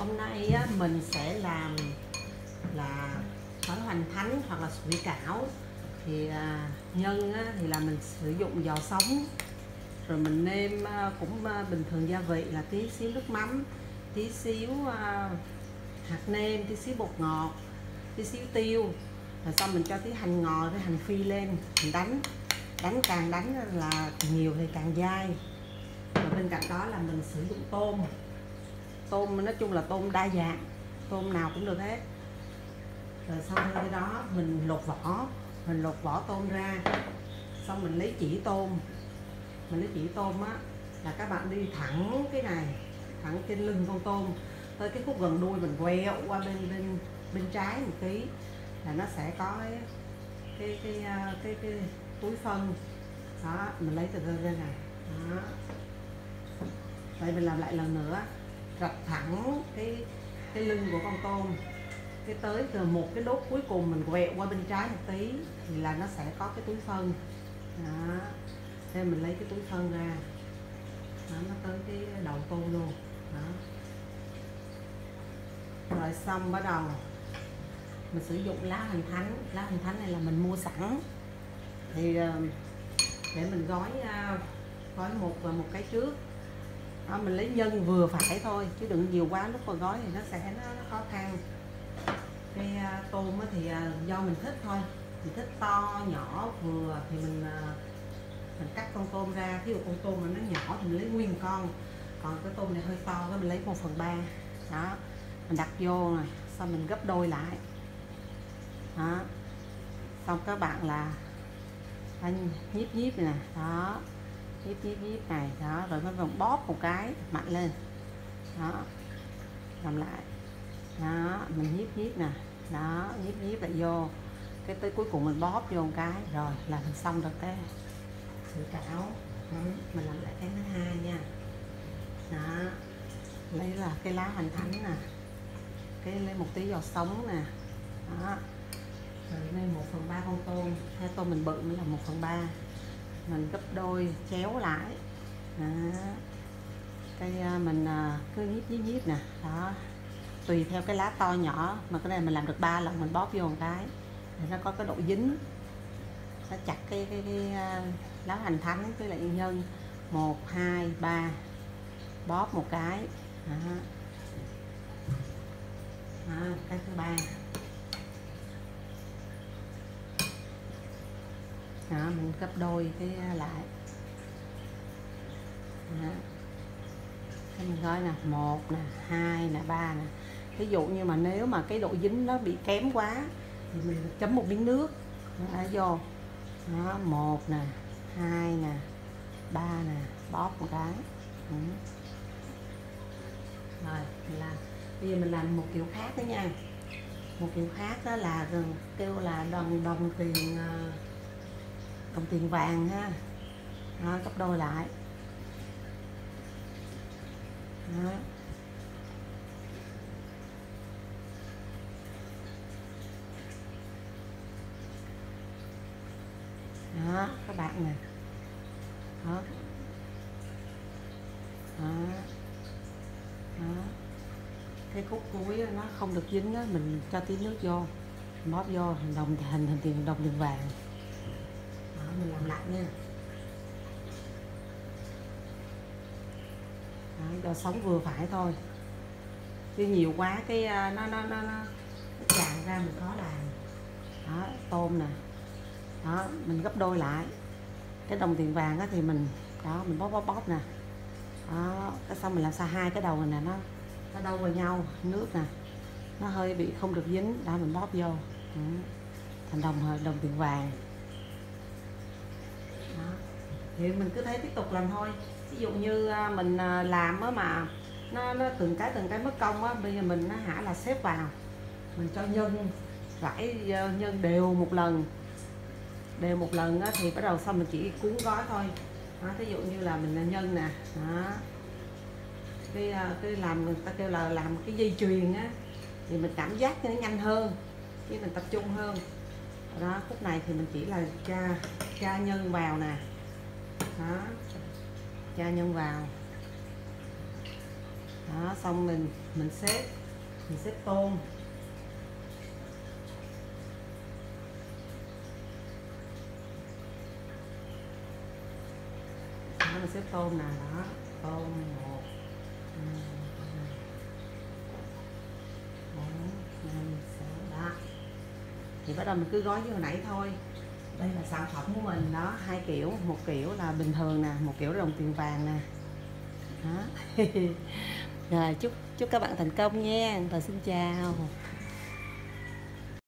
hôm nay á, mình sẽ làm là tỏi hoành thánh hoặc là sủi cảo. Thì à, nhân á, thì là mình sử dụng giò sống. Rồi mình nêm à, cũng à, bình thường gia vị là tí xíu nước mắm tí xíu à, hạt nêm tí xíu bột ngọt tí xíu tiêu. Rồi xong mình cho tí hành ngò với hành phi lên mình đánh. Đánh càng đánh là nhiều thì càng dai. Rồi bên cạnh đó là mình sử dụng tôm tôm nói chung là tôm đa dạng tôm nào cũng được hết. Rồi xong rồi cái đó mình lột vỏ mình lột vỏ tôm ra xong mình lấy chỉ tôm. Mình lấy chỉ tôm á là các bạn đi thẳng cái này thẳng trên lưng con tôm tới cái khúc gần đuôi mình quẹo qua bên bên bên trái một tí là nó sẽ có cái cái cái cái, cái, cái túi phân. Đó mình lấy từ bên này đó. Vậy mình làm lại lần nữa rạch thẳng cái cái lưng của con tôm. Cái tới từ một cái đốt cuối cùng mình quẹo qua bên trái một tí thì là nó sẽ có cái túi phân. Đó. Thế mình lấy cái túi phân ra. Đó, nó tới cái đầu tôm luôn. Đó. Rồi xong bắt đầu. Mình sử dụng lá hành thánh. Lá hành thánh này là mình mua sẵn. Thì ờ, để mình gói ờ, gói một và một cái trước đó, mình lấy nhân vừa phải thôi chứ đừng nhiều quá lúc mà gói thì nó sẽ nó, nó khó khăn. Cái uh, tôm thì uh, do mình thích thôi. Mình thích to nhỏ vừa thì mình uh, mình cắt con tôm ra. Ví dụ con tôm mà nó nhỏ thì mình lấy nguyên con. Còn cái tôm này hơi to cái mình lấy một phần ba. Đó mình đặt vô này, xong mình gấp đôi lại. Đó. Xong các bạn là anh nhíp nhíp này nè. Đó viết viết viết này đó rồi mới vòng bóp một cái mạnh lên. Đó làm lại. Đó mình nhíp nhíp nè. Đó nhíp nhíp lại vô. Cái tới cuối cùng mình bóp vô một cái rồi là mình xong được cái sủi cảo ừ, mình làm lại cái thứ hai nha. Đó lấy là cái lá hành thánh nè. Cái lấy một tí giò sống nè. Đó rồi lấy một phần ba con tôm. Hai tôm mình bự mới là một phần ba mình gấp đôi chéo lại đó. cái à, mình à, cứ nhíp nhíp nhíp nè. Đó. Tùy theo cái lá to nhỏ mà cái này mình làm được ba lần mình bóp vô một cái. Để nó có cái độ dính. Nó chặt cái cái, cái, cái lá hành thánh với lại nhân. Một hai ba. Bóp một cái. Đó. Đó, cái thứ ba. Mình gấp đôi cái à, lại. Đó. cái mình gói nè một nè hai nè ba nè. Ví dụ như mà nếu mà cái độ dính nó bị kém quá thì mình chấm một miếng nước đó, vô. Đó, một nè hai nè ba nè bóp một cái. Ừ. rồi mình làm. Bây giờ mình làm một kiểu khác đó nha. Một kiểu khác đó là kêu là đồng đồng tiền à, đồng tiền vàng ha. Đó, gấp đôi lại. Đó. đó các bạn nè. Đó. Đó. Đó. Cái khúc cuối nó không được dính đó mình cho tí nước vô. Bóp vô hình đồng hình hình tiền đồng tiền vàng. đó, mình làm lại nha. Đó, cho sống vừa phải thôi. Chứ nhiều quá cái à, nó nó nó nó tràn ra mình khó làm. Đó tôm nè. Đó mình gấp đôi lại. Cái đồng tiền vàng đó thì mình đó mình bóp bóp bóp nè. Đó cái xong mình làm sao hai cái đầu này nè nó nó đâu vào nhau nước nè. Nó hơi bị không được dính. Đó mình bóp vô. Ừ. thành đồng ờ, đồng tiền vàng thì mình cứ thế tiếp tục làm thôi. Ví dụ như à, mình à, làm á mà nó, nó từng cái từng cái mất công á bây giờ mình nó hả là xếp vào. Mình cho nhân rải à, nhân đều một lần. Đều một lần á, thì bắt đầu xong mình chỉ cuốn gói thôi. Đó, ví dụ như là mình là nhân nè đó. Cái cái làm người ta kêu là làm cái dây chuyền á thì mình cảm giác nó nhanh hơn chứ mình tập trung hơn. Đó khúc này thì mình chỉ là cha cha nhân vào nè đó. Cho nhân vào. Đó xong mình mình xếp mình xếp tôm đó mình xếp tôm nè đó. Tôm một hai, ba, bốn năm sáu đó thì bắt đầu mình cứ gói như hồi nãy thôi đây là sản phẩm của mình đó, hai kiểu, một kiểu là bình thường nè, một kiểu đồng tiền vàng nè. Đó. Rồi, chúc chúc các bạn thành công nha. Và xin chào.